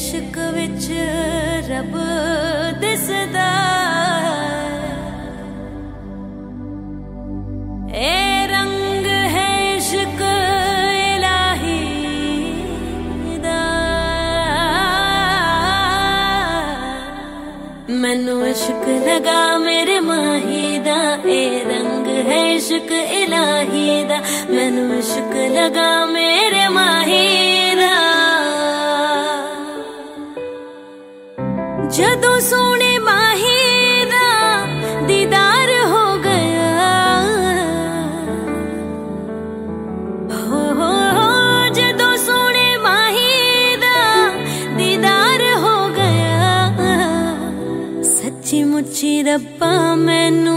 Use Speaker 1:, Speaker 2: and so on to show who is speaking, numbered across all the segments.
Speaker 1: ਵਿੱਚ ਰੱਬ ਦਿਸਦਾ ਇਹ ਰੰਗ ਹੈ ਇਸ਼ਕ ਇਲਾਹੀ ਦਾ। ਮੈਨੂੰ ਇਸ਼ਕ ਲਗਾ ਮੇਰੇ ਮਾਹੀ ਦਾ। ਇਹ ਰੰਗ ਹੈ ਇਸ਼ਕ ਇਲਾਹੀ ਦਾ। ਮੈਨੂੰ ਇਸ਼ਕ ਲਗਾ ਮੇਰੇ ਮਾਹੀ
Speaker 2: चिरप्पा मैनू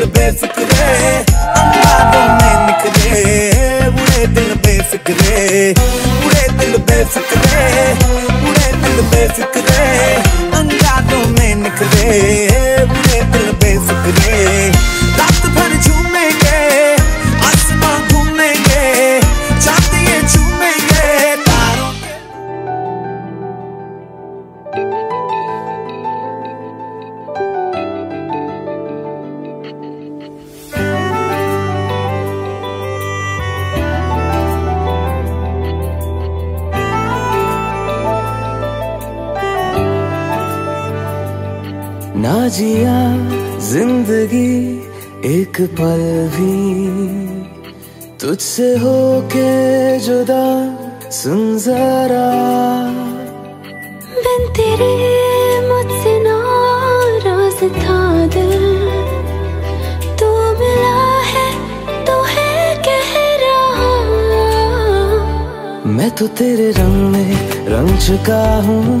Speaker 2: दिल बेफिक्रे अंगारों में निकले बुरे दिल बेफिक्रे बुरे दिल बेफिक्रे बुरे दिल बेफिक्रे अंगारों में निकले बुरे दिल बेफिक्रे।
Speaker 3: ना जिया ज़िंदगी एक पल भी। तुझसे होके जुदा सुन जरा।
Speaker 1: बिन तेरे मुझसे नाराज़ था दिल। तू मिला है तो है कह रहा
Speaker 3: मैं तो तेरे रंग में रंग चुका हूँ